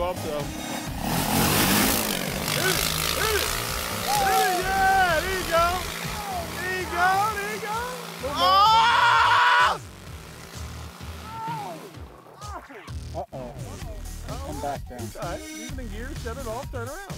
Off, so. Hit it, hit it, hit it, yeah, there you go. There you go, there you go. Oh! Uh-oh. Come back down. All right, even in gear, shut it off, turn around.